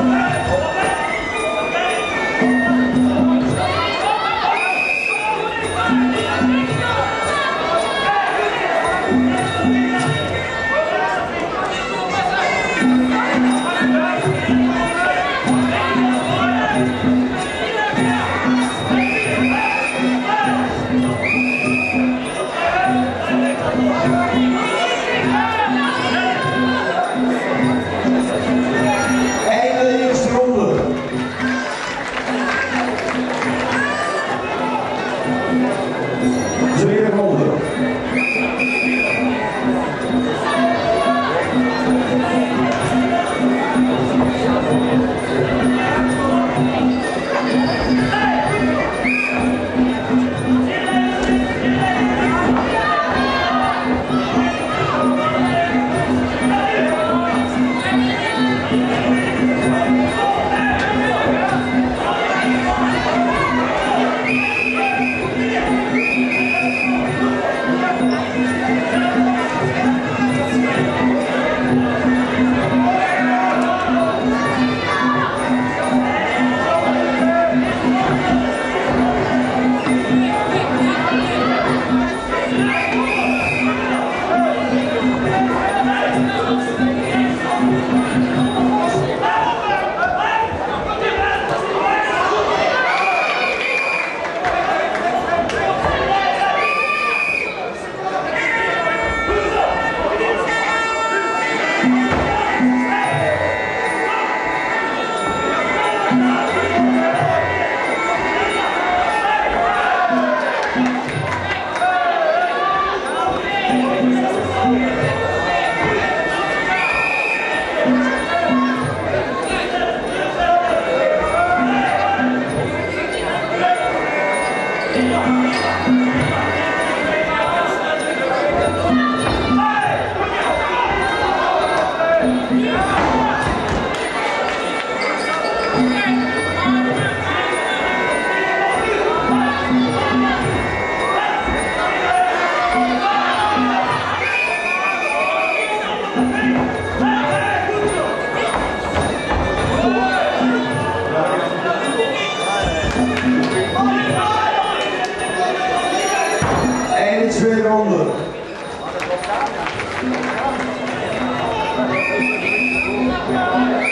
Thank you. mundo. Bora voltar, né?